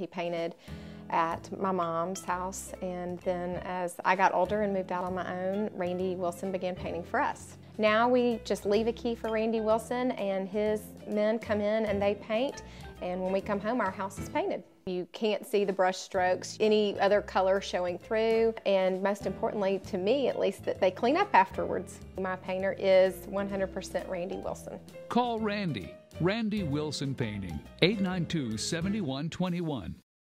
He painted at my mom's house, and then as I got older and moved out on my own, Randy Wilson began painting for us. Now we just leave a key for Randy Wilson, and his men come in and they paint, and when we come home, our house is painted. You can't see the brush strokes, any other color showing through, and most importantly, to me at least, that they clean up afterwards. My painter is 100% Randy Wilson. Call Randy. Randy Wilson Painting, 892 7121.